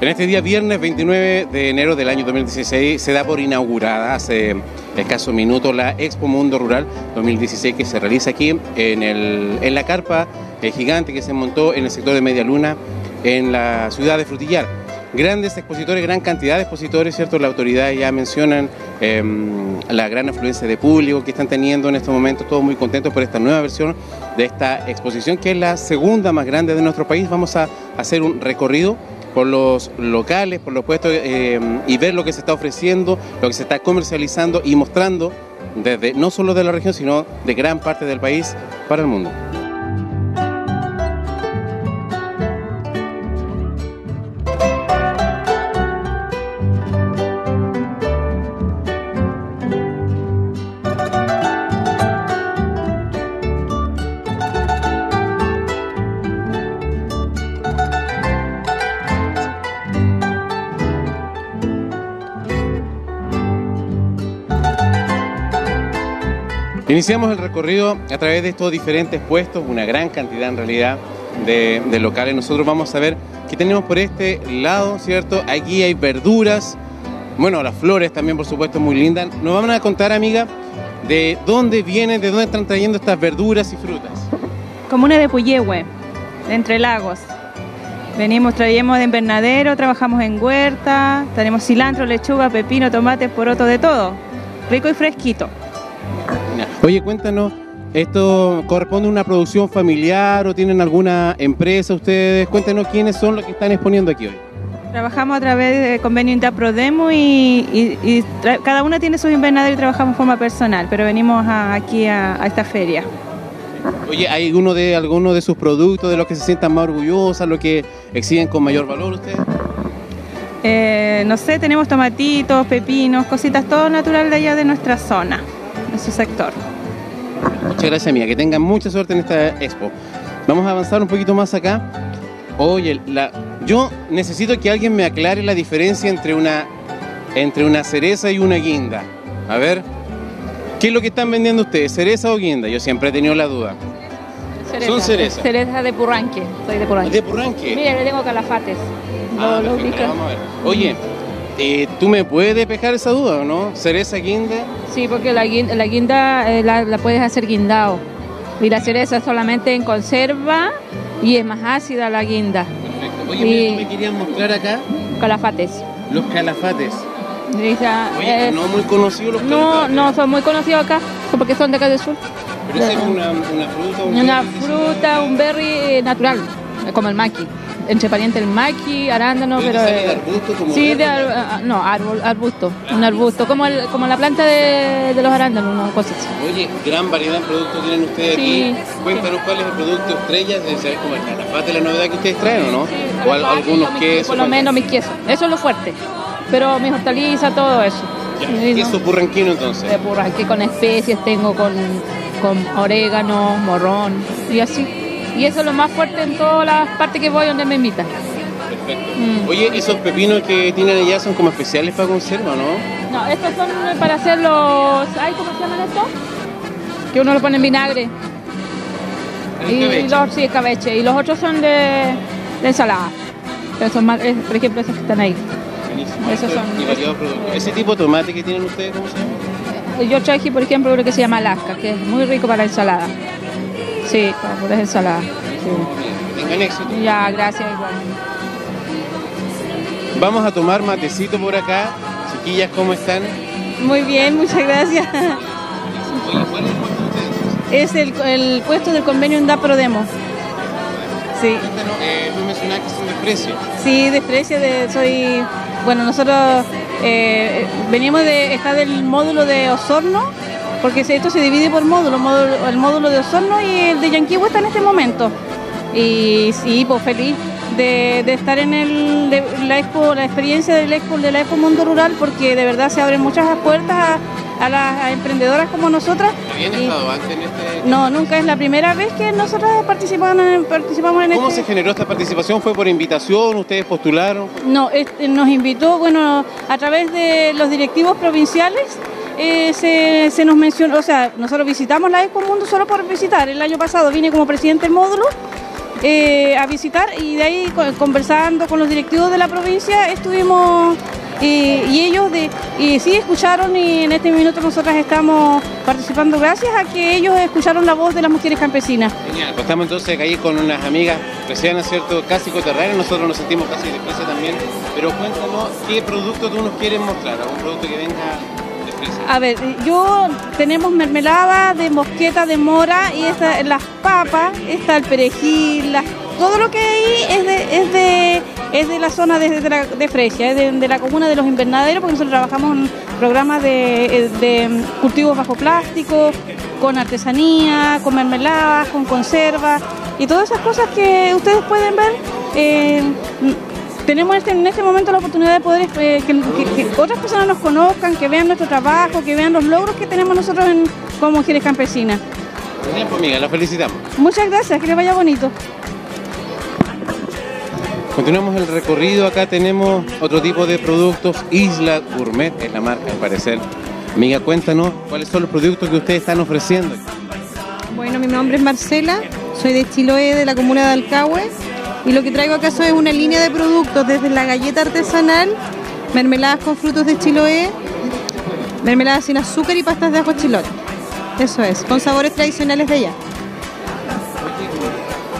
En este día viernes 29 de enero del año 2016 se da por inaugurada hace escasos minutos la Expo Mundo Rural 2016 que se realiza aquí en, el, en la carpa eh, gigante que se montó en el sector de Media Luna en la ciudad de Frutillar. Grandes expositores, gran cantidad de expositores, ¿cierto? Las autoridades ya mencionan em, la gran afluencia de público que están teniendo en estos momentos, todos muy contentos por esta nueva versión de esta exposición que es la segunda más grande de nuestro país. Vamos a hacer un recorrido por los locales, por los puestos eh, y ver lo que se está ofreciendo, lo que se está comercializando y mostrando desde no solo de la región, sino de gran parte del país para el mundo. Iniciamos el recorrido a través de estos diferentes puestos, una gran cantidad en realidad de, locales. Nosotros vamos a ver qué tenemos por este lado, ¿cierto? Aquí hay verduras, bueno, las flores también, por supuesto, muy lindas. Nos van a contar, amiga, de dónde vienen, de dónde están trayendo estas verduras y frutas. Comuna de Puyehue, de Entre Lagos. Venimos, traemos de invernadero, trabajamos en huerta, tenemos cilantro, lechuga, pepino, tomate, poroto, de todo. Rico y fresquito. Oye, cuéntanos, ¿esto corresponde a una producción familiar o tienen alguna empresa ustedes? Cuéntanos quiénes son los que están exponiendo aquí hoy. Trabajamos a través de convenio Intaprodemo y, y, cada una tiene su invernadero y trabajamos de forma personal, pero venimos aquí a, esta feria. Oye, ¿hay alguno de, alguno de sus productos de los que se sientan más orgullosas, los que exhiben con mayor valor ustedes? Eh, no sé, tenemos tomatitos, pepinos, cositas, todo natural de allá de nuestra zona en su sector. Muchas gracias, mía. Que tengan mucha suerte en esta expo. Vamos a avanzar un poquito más acá. Oye, la, yo necesito que alguien me aclare la diferencia entre una, entre una cereza y una guinda. A ver, ¿qué es lo que están vendiendo ustedes? ¿Cereza o guinda? Yo siempre he tenido la duda. Son cerezas. Cereza de Purranque, soy de Purranque. ¿De Purranque? Mira, le tengo calafates. Ah, lo, vamos a ver. Oye, eh, ¿tú me puedes despejar esa duda o no? ¿Cereza guinda? Sí, porque la guinda, la, guinda eh, la, puedes hacer guindado. Y la cereza solamente en conserva y es más ácida la guinda. Perfecto. Oye, ¿me querían mostrar acá? Calafates. Los calafates. Oye, eh, no muy conocidos los calafates. No, no, son muy conocidos acá, porque son de acá del sur. Pero es una, una fruta, un Una fruta, un berry natural, como el maqui entre parientes el maqui, arándano, pero... pero arbusto como sí, de ah, no, árbol, arbusto, un arbusto, como, el, como la planta de, de los arándanos, una cosa así. Oye, gran variedad de productos tienen ustedes aquí. Cuéntanos cuál es el producto estrella, de saber como el calafate, la novedad que ustedes traen, ¿o no? o algunos quesos. Por lo menos mis quesos, eso es lo fuerte, pero mis hortalizas, todo eso. Ya, queso purranquino entonces. De purranquí con especies, tengo con, con orégano, morrón y así. Y eso es lo más fuerte en todas las partes que voy donde me invitan. Perfecto. Mm. Oye, ¿esos pepinos que tienen allá son como especiales para conserva, no? No, estos son para hacer los... ¿Ay, cómo se llaman estos? Que uno lo pone en vinagre. y los, sí, escabeche. Y los otros son de, ensalada. Pero son más, por ejemplo, esos que están ahí. Buenísimo. Esos son, ¿Ese tipo de tomate que tienen ustedes, cómo se llama? Yo traje, por ejemplo, uno que se llama Alaska, que es muy rico para la ensalada. Sí, para poder ensalada. Sí. Tengan éxito. Ya, gracias igual. Vamos a tomar matecito por acá. Chiquillas, ¿cómo están? Muy bien, muchas gracias. ¿cuál es el puesto de Es el, el puesto del convenio Demo. Sí. Eh, tú mencionabas que son de precio. Sí, de precio, de, soy... Bueno, nosotros eh, venimos de... Está del módulo de Osorno porque esto se divide por módulos, el módulo de Osorno y el de Yanquihue está en este momento. Y sí, pues feliz, de, estar en el, la, expo, la experiencia del expo, de la Expo Mundo Rural, porque de verdad se abren muchas puertas a, las emprendedoras como nosotras. estado antes en este...? No, nunca es la primera vez que nosotras participamos en, participamos en ¿Cómo este se generó esta participación? ¿Fue por invitación? ¿Ustedes postularon? No, este, nos invitó, bueno, a través de los directivos provinciales eh, se, nos mencionó, o sea, nosotros visitamos la Expo Mundo solo por visitar. El año pasado vine como presidente del módulo eh, a visitar y de ahí conversando con los directivos de la provincia estuvimos eh, y ellos de, y sí escucharon y en este minuto nosotras estamos participando gracias a que ellos escucharon la voz de las mujeres campesinas. Genial, pues estamos entonces ahí con unas amigas recién ¿cierto? Casi coterráneas, nosotros nos sentimos casi de también, pero cuéntanos qué producto tú nos quieres mostrar, algún producto que venga a ver, yo tenemos mermelada de mosqueta de mora y las papas, está el perejil, todo lo que hay es de, es de, es de la zona de, de, de Fresia, es de, la comuna de los invernaderos, porque nosotros trabajamos en programas de, de cultivos bajo plástico, con artesanía, con mermeladas, con conservas y todas esas cosas que ustedes pueden ver. Eh, tenemos este, en este momento la oportunidad de poder eh, que, otras personas nos conozcan, que vean nuestro trabajo, que vean los logros que tenemos nosotros como mujeres campesinas. Bien, pues amiga, la felicitamos. Muchas gracias, que les vaya bonito. Continuamos el recorrido, acá tenemos otro tipo de productos, Isla Gourmet es la marca al parecer. Amiga, cuéntanos cuáles son los productos que ustedes están ofreciendo. Bueno, mi nombre es Marcela, soy de Chiloé, de la comuna de Alcahue y lo que traigo acaso es una línea de productos desde la galleta artesanal, mermeladas con frutos de Chiloé, mermeladas sin azúcar y pastas de ajo chilote. Eso es, con sabores tradicionales de allá.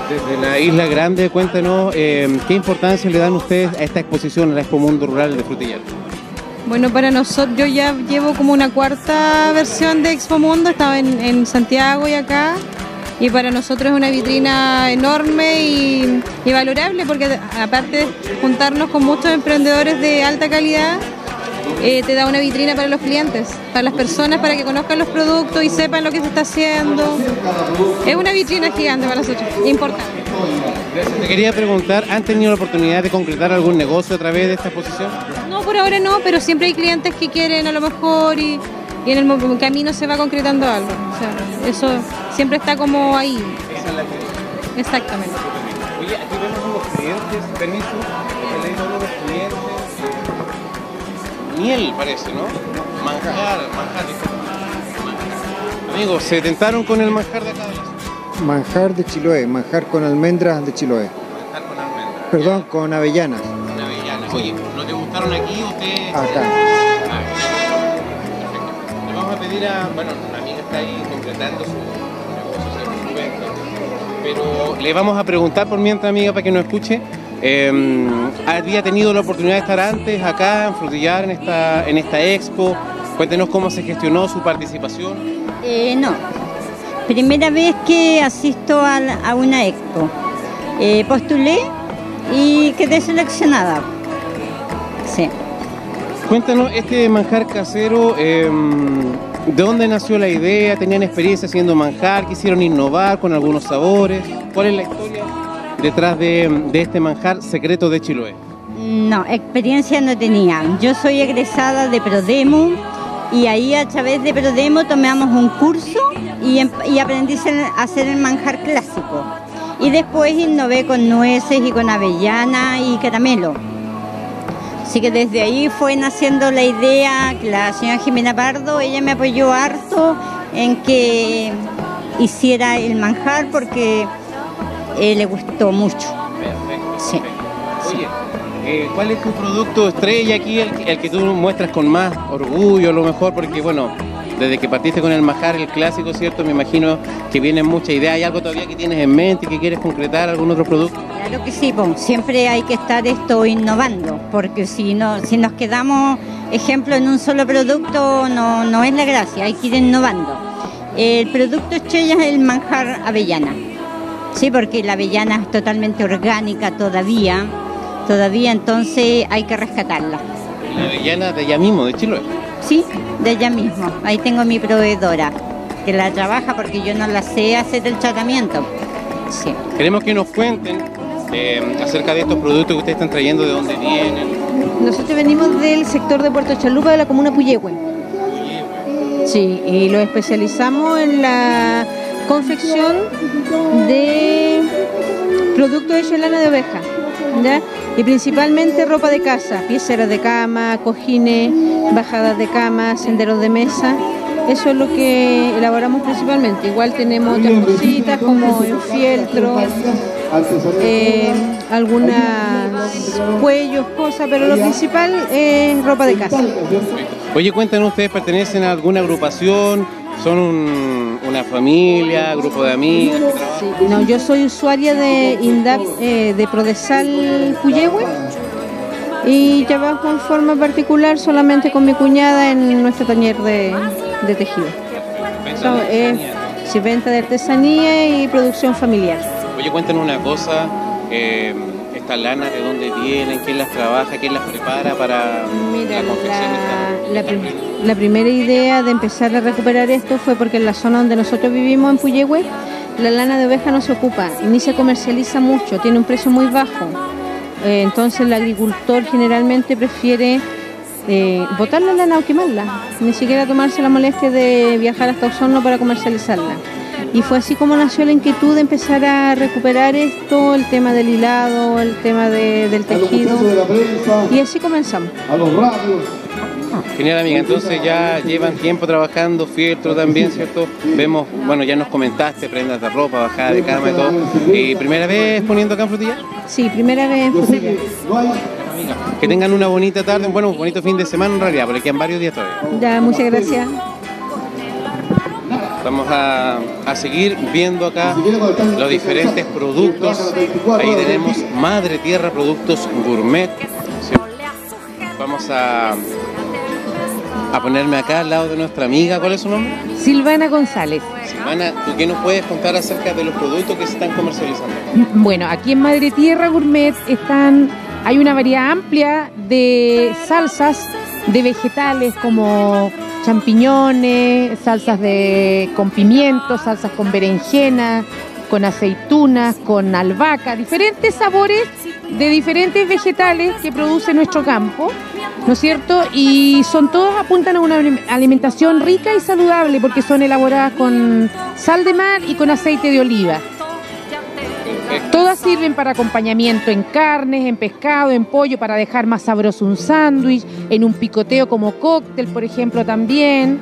Desde la Isla Grande, cuéntanos eh, qué importancia le dan ustedes a esta exposición, a la Expo Mundo Rural de Frutillar. Bueno, para nosotros yo ya llevo como una cuarta versión de Expo Mundo, estaba en, en Santiago y acá, y para nosotros es una vitrina enorme y, valorable porque aparte de juntarnos con muchos emprendedores de alta calidad, eh, te da una vitrina para los clientes, para las personas, para que conozcan los productos y sepan lo que se está haciendo. Es una vitrina gigante para nosotros, importante. Te quería preguntar, ¿han tenido la oportunidad de concretar algún negocio a través de esta exposición? No, por ahora no, pero siempre hay clientes que quieren a lo mejor y y en el camino se va concretando algo. O sea, eso siempre está como ahí. Exactamente. Oye, aquí vemos unos clientes, permiso, clientes. Miel parece, ¿no? Manjar, manjar. Amigos, ¿se tentaron con el manjar de acá? Manjar de Chiloé, manjar con almendras de Chiloé. Manjar con almendras. Perdón, con avellanas. Con avellanas. Oye, ¿no te gustaron aquí o te...? Pedir a, bueno, una amiga está ahí concretando su negocio, pero le vamos a preguntar por mientras, amiga, para que nos escuche. Eh, ¿Había tenido la oportunidad de estar antes acá en Frutillar, en esta, en esta expo? Cuéntenos cómo se gestionó su participación. Eh, no, primera vez que asisto a, a una expo. Eh, postulé y quedé seleccionada. Sí. Cuéntanos, este manjar casero, em, ¿de dónde nació la idea? ¿Tenían experiencia haciendo manjar? ¿Quisieron innovar con algunos sabores? ¿Cuál es la historia detrás de, este manjar secreto de Chiloé? No, experiencia no tenía. Yo soy egresada de Prodemo y ahí a través de Prodemo tomamos un curso y, em, y aprendí a hacer el manjar clásico. Y después innové con nueces y con avellana y caramelo. Así que desde ahí fue naciendo la idea, la señora Jimena Pardo, ella me apoyó harto en que hiciera el manjar porque eh, le gustó mucho. Perfecto. Sí. Oye, eh, ¿cuál es tu producto estrella aquí, el, el, que tú muestras con más orgullo a lo mejor? Porque bueno, desde que partiste con el Majar, el clásico, ¿cierto? Me imagino que vienen muchas ideas. ¿Hay algo todavía que tienes en mente y que quieres concretar, algún otro producto? Claro que sí, siempre hay que estar esto innovando, porque si, no, si nos quedamos, ejemplo, en un solo producto, no, no es la gracia, hay que ir innovando. El producto estrella es el manjar avellana, sí, porque la avellana es totalmente orgánica todavía, todavía entonces hay que rescatarla. ¿La avellana de allá mismo, de Chile? Sí, de ella mismo. Ahí tengo mi proveedora, que la trabaja porque yo no la sé hacer el tratamiento. Sí. Queremos que nos cuenten eh, acerca de estos productos que ustedes están trayendo, de dónde vienen. Nosotros venimos del sector de Puerto Chalupa de la comuna Puyehue. Sí, y lo especializamos en la confección de productos hechos en lana de oveja. Y principalmente ropa de casa, pieceras de cama, cojines, bajadas de cama, senderos de mesa. Eso es lo que elaboramos principalmente. Igual tenemos otras cositas como el fieltro, eh, cuellos, cosas, pero lo principal es ropa de casa. Oye, cuéntanos, ¿ustedes pertenecen a alguna agrupación? ¿Son un- una familia, grupo de amigas? Sí, no, yo soy usuaria de INDAP, eh, de Prodesal Puyehue y trabajo en forma particular solamente con mi cuñada en nuestro taller de, de tejido. So, es sí, venta de artesanía y producción familiar. Oye, cuéntanos una cosa, eh, estas lanas, ¿de dónde vienen? ¿Quién las trabaja? ¿Quién las prepara para Mira, la confección de esta- la, la prim- la primera idea de empezar a recuperar esto fue porque en la zona donde nosotros vivimos, en Puyehue, la lana de oveja no se ocupa y ni se comercializa mucho, tiene un precio muy bajo. Eh, entonces el agricultor generalmente prefiere eh, botar la lana o quemarla, ni siquiera tomarse la molestia de viajar hasta Osorno para comercializarla. Y fue así como nació la inquietud de empezar a recuperar esto, el tema del hilado, el tema de- del tejido. Y así comenzamos. Genial, amiga. Entonces ya llevan tiempo trabajando, fieltro también, ¿cierto? Vemos, bueno, ya nos comentaste, prendas de ropa, bajada de cama y todo. ¿Y primera vez poniendo acá en Frutilla? Sí, primera vez en Frutilla. Que tengan una bonita tarde, bueno, un bonito fin de semana en realidad, porque quedan varios días todavía. Ya, muchas gracias. Vamos a, a seguir viendo acá los diferentes productos. Ahí tenemos Madre Tierra Productos Gourmet. ¿sí? Vamos a, a ponerme acá al lado de nuestra amiga. ¿Cuál es su nombre? Silvana González. Silvana, ¿tú qué nos puedes contar acerca de los productos que se están comercializando? Bueno, aquí en Madre Tierra Gourmet están, hay una variedad amplia de salsas de vegetales como champiñones, salsas de, con pimiento, salsas con berenjena, con aceitunas, con albahaca, diferentes sabores de diferentes vegetales que produce nuestro campo, ¿no es cierto? Y son todos apuntan a una alimentación rica y saludable porque son elaboradas con sal de mar y con aceite de oliva. Todas sirven para acompañamiento en carnes, en pescado, en pollo, para dejar más sabroso un sándwich, en un picoteo como cóctel, por ejemplo, también.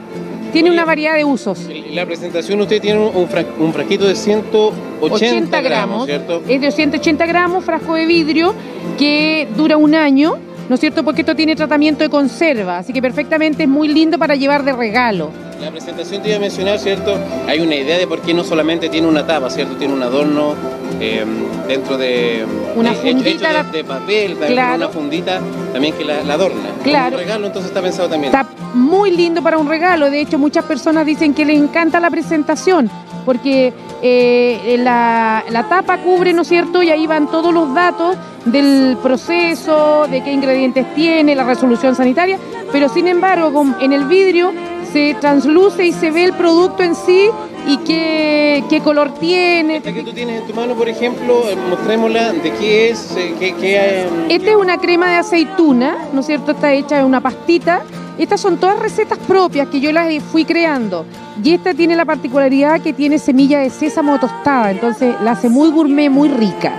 Tiene Oye, una variedad de usos. La presentación usted tiene un, un fra- un frasquito de 180 80 gramos, ¿cierto? es de 180 gramos, frasco de vidrio, que dura un año, ¿no es cierto? Porque esto tiene tratamiento de conserva, así que perfectamente es muy lindo para llevar de regalo. La presentación te iba a mencionar, ¿cierto? Hay una idea de por qué no solamente tiene una tapa, ¿cierto? Tiene un adorno eh, dentro de... Una hecho- hecho fundita, de, de papel, claro. una fundita también que la, la adorna. Como Claro. Un regalo, entonces está pensado también. Está muy lindo para un regalo. De hecho, muchas personas dicen que les encanta la presentación porque eh, la, la tapa cubre, ¿no es cierto? Y ahí van todos los datos del proceso, de qué ingredientes tiene, la resolución sanitaria. Pero sin embargo, con- en el vidrio se transluce y se ve el producto en sí y qué, qué color tiene. Esta que tú tienes en tu mano, por ejemplo, eh, mostrémosla de qué es, eh, qué... qué, Esta es una crema de aceituna, ¿no es cierto? Está hecha de una pastita. Estas son todas recetas propias que yo las fui creando. Y esta tiene la particularidad que tiene semilla de sésamo tostada, entonces la hace muy gourmet, muy rica.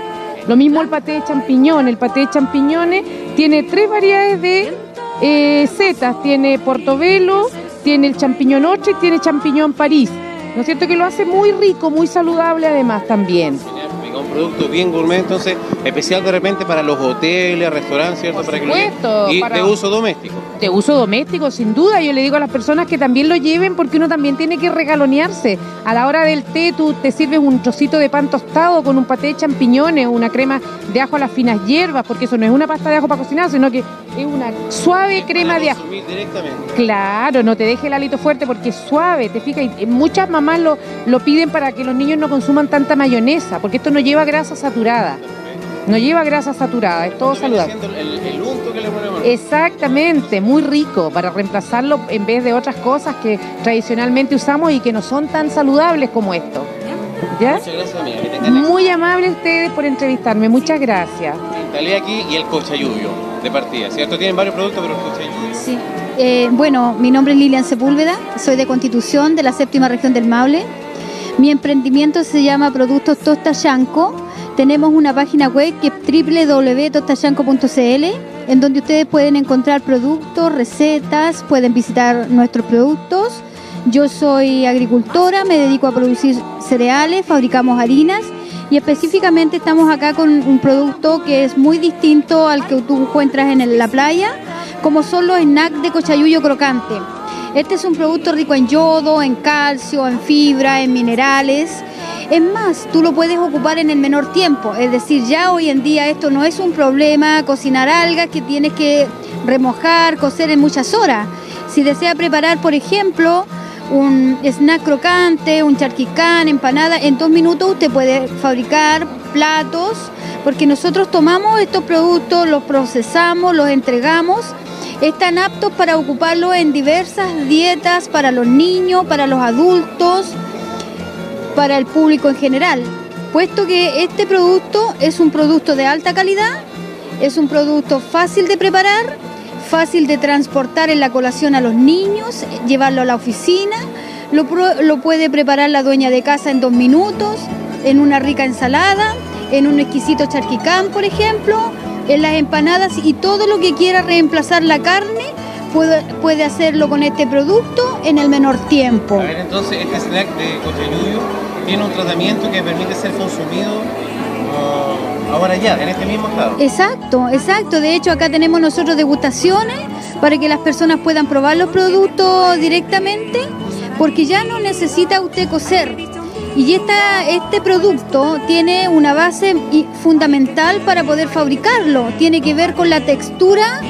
Lo mismo el paté de champiñones. El paté de champiñones tiene tres variedades de eh, setas. Tiene portobelo, tiene el champiñón ocho y tiene champiñón París. ¿No es cierto? Que lo hace muy rico, muy saludable además también. Un producto bien gourmet, entonces especial de repente para los hoteles, restaurantes, ¿cierto? Por para que lo supuesto, y para- de uso doméstico. de uso doméstico, sin duda. Yo le digo a las personas que también lo lleven porque uno también tiene que regalonearse. A la hora del té tú te sirves un trocito de pan tostado con un paté de champiñones, una crema de ajo a las finas hierbas, porque eso no es una pasta de ajo para cocinar, sino que es una suave crema de ajo. directamente. Claro, no te deje el alito fuerte porque es suave, te fijas. Y muchas mamás lo, lo piden para que los niños no consuman tanta mayonesa, porque esto no lleva grasa saturada. No lleva grasa saturada, es todo saludable. El, el unto que le ponemos. Exactamente, muy rico para reemplazarlo en vez de otras cosas que tradicionalmente usamos y que no son tan saludables como esto. ¿Ya? Muchas gracias, amiga. Que tengan Muy amables ustedes por entrevistarme. Muchas gracias. Talía aquí y el cochayuyo de partida, ¿cierto? Tienen varios productos, pero el cochayuyo. Sí. Eh, bueno, mi nombre es Lilian Sepúlveda, soy de Constitución, de la séptima región del Maule. Mi emprendimiento se llama Productos Tosta Yanco. Tenemos una página web que es www.tostayanco.cl en donde ustedes pueden encontrar productos, recetas, pueden visitar nuestros productos. Yo soy agricultora, me dedico a producir cereales, fabricamos harinas y específicamente estamos acá con un producto que es muy distinto al que tú encuentras en la playa, como son los snacks de cochayuyo crocante. Este es un producto rico en yodo, en calcio, en fibra, en minerales. Es más, tú lo puedes ocupar en el menor tiempo, es decir, ya hoy en día esto no es un problema cocinar algas que tienes que remojar, cocer en muchas horas. Si desea preparar, por ejemplo, un snack crocante, un charquicán, empanada, en dos minutos usted puede fabricar platos, porque nosotros tomamos estos productos, los procesamos, los entregamos, están aptos para ocuparlos en diversas dietas para los niños, para los adultos, para el público en general, puesto que este producto es un producto de alta calidad, es un producto fácil de preparar, fácil de transportar en la colación a los niños, llevarlo a la oficina, lo, lo puede preparar la dueña de casa en dos minutos, en una rica ensalada, en un exquisito charquicán, por ejemplo, en las empanadas y todo lo que quiera reemplazar la carne puede, puede hacerlo con este producto en el menor tiempo. A ver, entonces, este snack de cochayuyo tiene un tratamiento que permite ser consumido ah, ahora ya, en este mismo estado. Exacto, exacto. De hecho, acá tenemos nosotros degustaciones para que las personas puedan probar los productos directamente, porque ya no necesita usted cocer. Y esta, este producto tiene una base fundamental para poder fabricarlo. Tiene que ver con la textura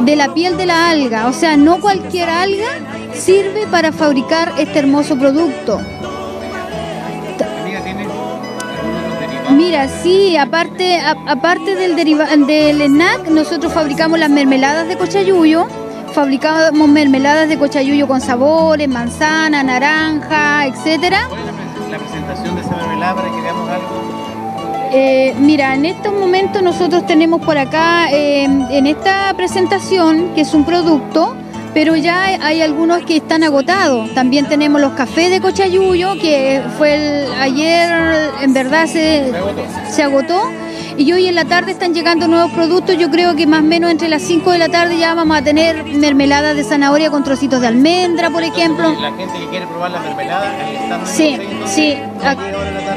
de la piel de la alga. O sea, no cualquier alga sirve para fabricar este hermoso producto. Mira, sí, aparte, a- aparte del, deriva- del snack, nosotros fabricamos las mermeladas de cochayuyo. Fabricamos mermeladas de cochayuyo con sabores, manzana, naranja, etcétera. ¿Cuál es la presentación de esa mermelada para que veamos algo? Eh, mira, en estos momentos nosotros tenemos por acá, eh, en esta presentación, que es un producto, pero ya hay, algunos que están agotados. También tenemos los cafés de Cochayuyo, que fue el, ayer, en verdad se, se agotó. Y hoy en la tarde están llegando nuevos productos. Yo creo que más o menos entre las 5 de la tarde ya vamos a tener mermelada de zanahoria con trocitos de almendra, por ejemplo. La gente que quiere probar la mermelada. Sí, sí.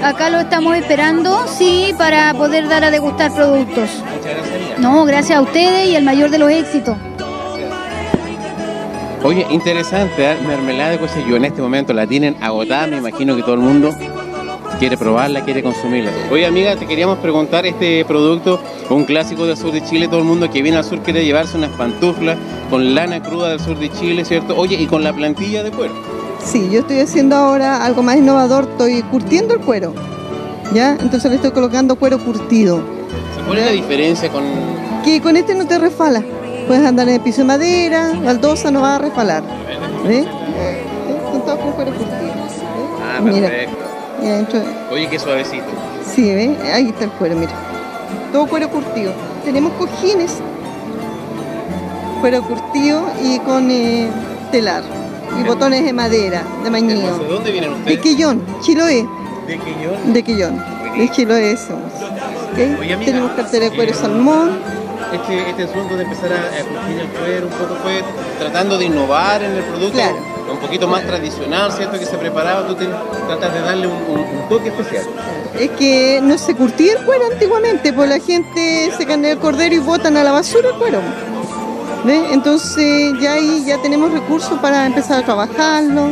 Acá lo estamos esperando, sí, para poder dar a degustar productos. Muchas gracias. No, gracias a ustedes y el mayor de los éxitos. Oye, interesante, ¿eh? mermelada de cochayuyo. En este momento la tienen agotada, me imagino que todo el mundo quiere probarla, quiere consumirla. Oye, amiga, te queríamos preguntar este producto, un clásico del sur de Chile. Todo el mundo que viene al sur quiere llevarse unas pantuflas con lana cruda del sur de Chile, ¿cierto? Oye, y con la plantilla de cuero. Sí, yo estoy haciendo ahora algo más innovador, estoy curtiendo el cuero. ¿Ya? Entonces le estoy colocando cuero curtido. ¿Cuál es la diferencia con...? Que con este no te resfala. Puedes andar en el piso de madera, baldosa, no va a resfalar. ¿Ves? Son todos con cuero curtido. Ah, Mira. perfecto. Oye, qué suavecito. Sí, ¿ves? Ahí está el cuero, mira. Todo cuero curtido. Tenemos cojines, cuero curtido y con eh, telar. Y botones de madera, de mañío. ¿De dónde vienen De ustedes? Chiloé. De Quillón. De Quillón. De Chiloé somos. ¿ok? Oye, amiga, Tenemos cartera de cuero salmón. Este, este asunto de empezar a, curtir el cuero un poco fue tratando de innovar en el producto, Claro. un poquito más tradicional, ¿cierto? Que se preparaba, tú te- tratas de darle un, un- un toque especial. Es que no se curtía el cuero antiguamente, pues la gente se carne el cordero y botan a la basura el cuero. ¿Ves? Entonces ya ahí ya tenemos recursos para empezar a trabajarlo.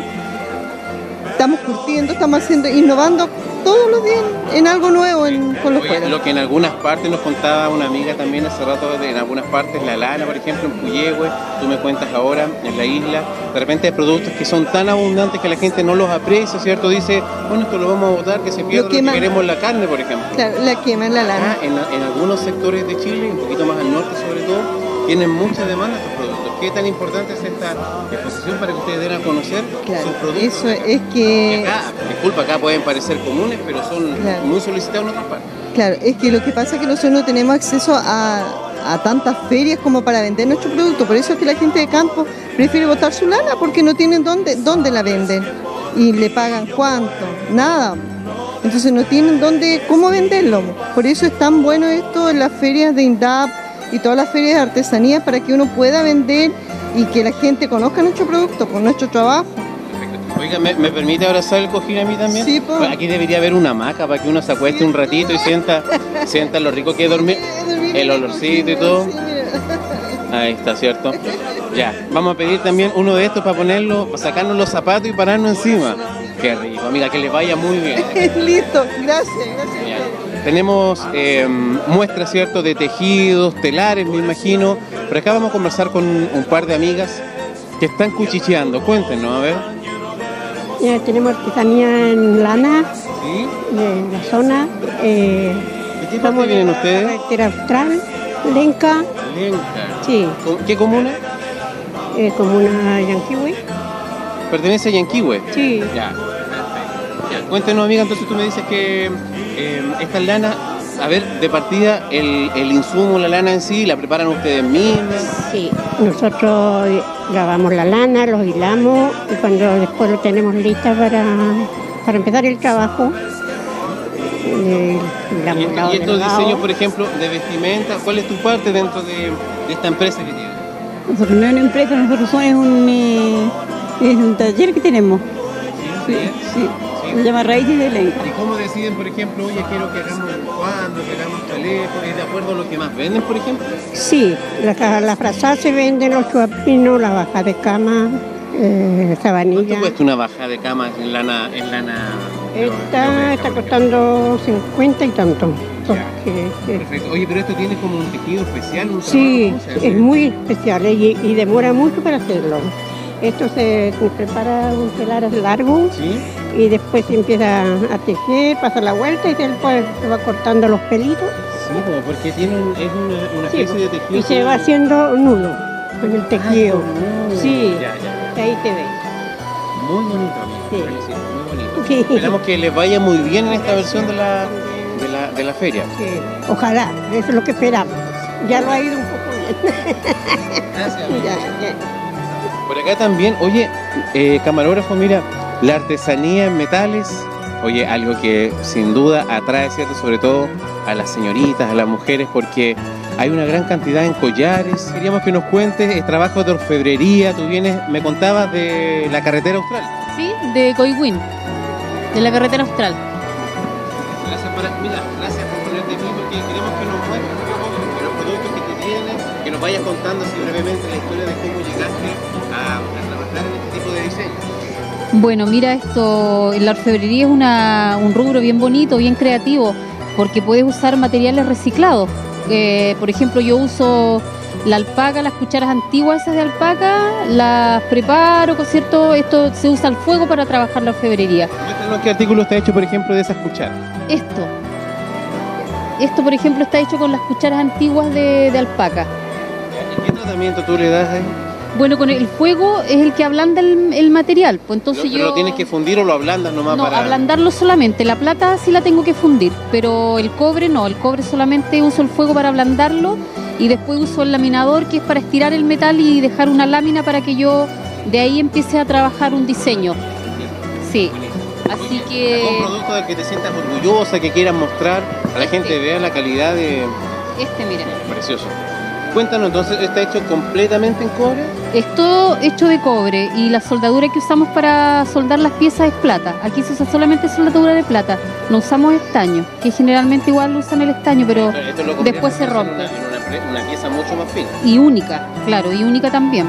Estamos curtiendo, estamos haciendo, innovando todos los días en algo nuevo en- con los lo que en algunas partes nos contaba una amiga también hace rato, de- en algunas partes, la lana, por ejemplo, en Puyehue, tú me cuentas ahora, en la isla, de repente hay productos que son tan abundantes que la gente no los aprecia, ¿cierto? Dice, bueno, esto lo vamos a botar, que se pierda lo, que queman. queremos la carne, por ejemplo. Claro, la queman la lana. Acá, en, en algunos sectores de Chile, un poquito más al norte sobre todo, tienen mucha demanda estos. Qué tan importante es esta exposición para que ustedes den a conocer Claro, sus productos? eso es que- acá, disculpa, acá pueden parecer comunes, pero son Claro. muy solicitados en otras partes. Claro, es que lo que pasa es que nosotros no tenemos acceso a, a tantas ferias como para vender nuestro producto. Por eso es que la gente de campo prefiere botar su lana porque no tienen dónde, dónde la venden. Y le pagan cuánto, nada. Entonces no tienen dónde, cómo venderlo. Por eso es tan bueno esto en las ferias de INDAP y todas las ferias de artesanía para que uno pueda vender y que la gente conozca nuestro producto, por nuestro trabajo. Oiga, ¿me, me permite abrazar el cojín a mí también? Sí. Pues aquí debería haber una hamaca para que uno se acueste un ratito y sienta, sienta lo rico que es dormir, el olorcito y todo. Ahí está, ¿cierto? Ya, vamos a pedir también uno de estos para ponerlo, para sacarnos los zapatos y pararnos encima. Qué rico, amiga, que les vaya muy bien. Listo, gracias, gracias. Tenemos eh, muestras, ¿cierto?, de tejidos, telares, me imagino. Pero acá vamos a conversar con un par de amigas que están cuchicheando. Cuéntenos, a ver. Ya tenemos artesanía en lana, ¿Sí? de la zona. Eh, ¿De qué parte vienen ustedes? carretera austral, Lenca, Lenca. sí, ¿Con- ¿Qué comuna? eh, comuna Yanquiwe. Pertenece a Yanquihue. Sí, Ya. Ya, cuéntenos, amiga, entonces tú me dices que eh, esta lana, a ver, de partida, el, el insumo, la lana en sí, la preparan ustedes mismas. sí. Nosotros eh, lavamos la lana, los hilamos y cuando después lo tenemos lista para, para empezar el trabajo, eh, la Y, y estos diseños, por ejemplo, de vestimenta, ¿cuál es tu parte dentro de, de esta empresa que tienes? Nosotros no es una empresa, nosotros somos es un, eh, es un taller que tenemos. Sí, sí. Se llama Raíces de Lenca. ¿Y cómo deciden, por ejemplo, oye, quiero que hagamos cuando, que hagamos teléfono, es de acuerdo a lo que más venden, por ejemplo? Sí, la, ca- la frazada se venden, los chuapinos, la baja de cama, eh, ¿Cuánto sabanilla. cuesta una baja de cama en lana? En lana Esta está costando 50 y tanto. porque, Perfecto. Oye, pero esto tiene como un tejido especial, un sí, trabajo, ¿cómo se es muy especial eh, y, y demora mucho para hacerlo. Esto se, se prepara un telar largo ¿Sí? Y después se empieza a tejer, pasa la vuelta y después se va cortando los pelitos Sí, porque tiene un- es una, una Sí, especie de tejido. y se va haciendo nudo con el tejido. Ah, Sí, Ya, ya. ahí se ve. Muy bonito, amigo. Sí. Muy bonito. Sí. Esperamos que les vaya muy bien en esta versión de la, de la, de la feria. Ojalá, eso es lo que esperamos. Ya lo ha ido un poco bien. Gracias. Ya. Por acá también, oye, eh, camarógrafo, mira, la artesanía en metales, oye, algo que sin duda atrae, ¿cierto? Sobre todo a las señoritas, a las mujeres, porque hay una gran cantidad en collares. Queríamos que nos cuentes el trabajo de orfebrería, tú vienes, me contabas de la carretera austral. Sí, de Coihuín, de la carretera austral. Gracias, para, mira, gracias por ponerte aquí, porque queremos que nos muestres los productos que tú tienes, que nos vayas contando así brevemente la historia de cómo llegaste a, a trabajar en este tipo de diseño. Bueno, mira esto, la orfebrería es una- un rubro bien bonito, bien creativo, porque puedes usar materiales reciclados. Eh, por ejemplo, yo uso la alpaca, las cucharas antiguas esas de alpaca, las preparo, ¿cierto? Esto se usa al fuego para trabajar la orfebrería. Qué artículo está hecho, por ejemplo, de esas cucharas. Esto. Esto, por ejemplo, está hecho con las cucharas antiguas de, de alpaca. ¿Y qué tratamiento tú le das ahí? Bueno, con el fuego es el que ablanda el, el material. Pues entonces Pero yo... lo tienes que fundir o lo ablandas nomás No, para. ablandarlo solamente. La plata sí la tengo que fundir, pero el cobre no. El cobre solamente uso el fuego para ablandarlo y después uso el laminador que es para estirar el metal y dejar una lámina para que yo de ahí empiece a trabajar un diseño. Sí. Así que Un producto del que te sientas orgullosa, que quieras mostrar, a la gente vea la calidad de. este, mira. Precioso. Cuéntanos, entonces, ¿está hecho completamente en cobre? Es todo hecho de cobre y la soldadura que usamos para soldar las piezas es plata. Aquí se usa solamente soldadura de plata. No usamos estaño, que generalmente igual usan el estaño, pero después se rompe. Una, una pieza mucho más fina. Y única, claro, y única también.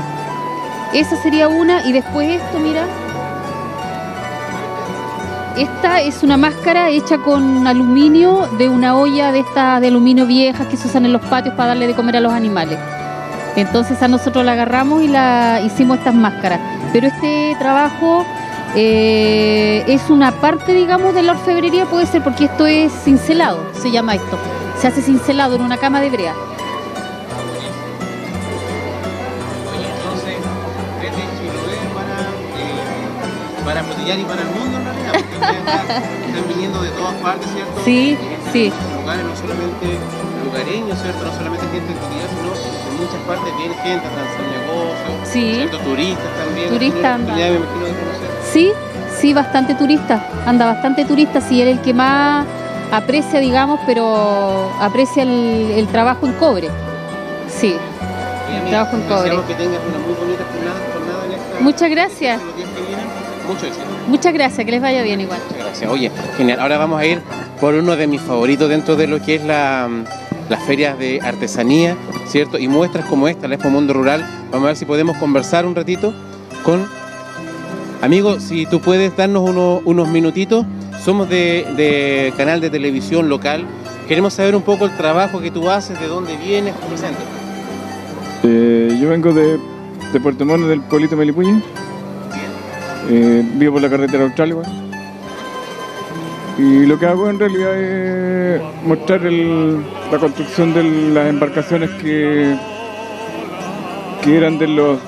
Esa sería una y después esto, mira. Esta es una máscara hecha con aluminio de una olla de estas de aluminio viejas que se usan en los patios para darle de comer a los animales. Entonces a nosotros la agarramos y la hicimos estas máscaras. Pero este trabajo eh, es una parte, digamos, de la orfebrería, puede ser, porque esto es cincelado, se llama esto. Se hace cincelado en una cama de brea. Eh, para Frutillar y para el mundo en realidad, porque están, viniendo de todas partes, ¿cierto? Sí, sí. Lugares, no solamente lugareños, ¿cierto? No solamente gente de Frutillar, sino muchas partes viene gente a hacer negocios, Sí. ¿cierto? Turistas también. Turistas ¿Tienen andan. oportunidad, me imagino, de conocer. Sí, sí, bastante turista. Anda bastante turista, sí, él es el que más aprecia, digamos, pero aprecia el, el trabajo en cobre. Sí, Oye, amiga, trabajo en cobre. que tengas una muy bonita jornada, jornada en esta, Muchas gracias. en los días que vienen. Mucho éxito. Muchas gracias, que les vaya bien igual. Muchas gracias. Oye, genial. Ahora vamos a ir por uno de mis favoritos dentro de lo que es la, las ferias de artesanía, ¿cierto? Y muestras como esta, la Expo Mundo Rural. Vamos a ver si podemos conversar un ratito con... Amigo, si tú puedes darnos uno- unos minutitos. Somos de, de canal de televisión local. Queremos saber un poco el trabajo que tú haces, de dónde vienes, preséntate. Eh, yo vengo de, de Puerto Montt, del pueblito Melipuña. Eh, vivo por la carretera austral igual. Y lo que hago en realidad es mostrar el- la construcción de las embarcaciones que, que eran de los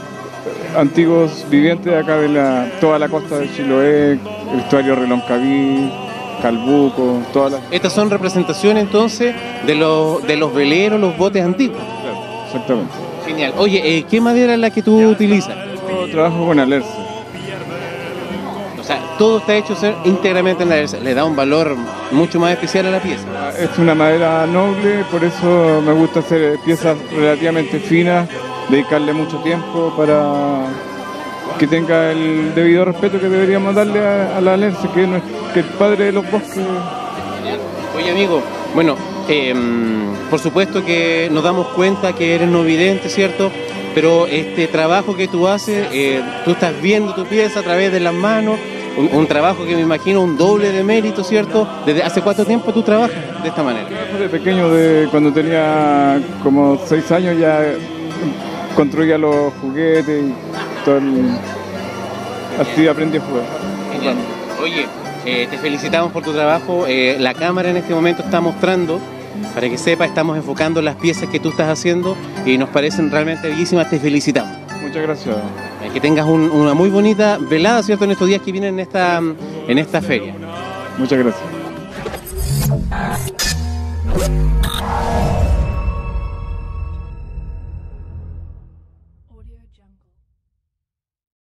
antiguos vivientes de acá de la, toda la costa de Chiloé, el estuario Reloncaví, Calbuco, todas las... Estas son representaciones entonces de los, de los veleros, los botes antiguos. Exactamente. Genial. Oye, eh, ¿qué madera es la que tú utilizas? Yo trabajo con alerce. Todo está hecho ser íntegramente en la alerce. Le da un valor mucho más especial a la pieza. Es una madera noble, por eso me gusta hacer piezas relativamente finas, dedicarle mucho tiempo para que tenga el debido respeto que deberíamos darle a, a la alerce, que es que el padre de los bosques. Oye, amigo, bueno, eh, por supuesto que nos damos cuenta que eres no vidente, ¿cierto? Pero este trabajo que tú haces, eh, tú estás viendo tu pieza a través de las manos, un, un trabajo que me imagino un doble de mérito, ¿cierto? ¿Desde hace cuánto tiempo tú trabajas de esta manera? De pequeño, de cuando tenía como seis años, ya construía los juguetes y todo el- Así aprendí a jugar. Genial. Oye, eh, te felicitamos por tu trabajo. Eh, la cámara en este momento está mostrando, para que sepa, estamos enfocando las piezas que tú estás haciendo y nos parecen realmente bellísimas. Te felicitamos. Muchas gracias. Que tengas un- una muy bonita velada, ¿cierto? En estos días que vienen en esta, en esta feria. Muchas gracias.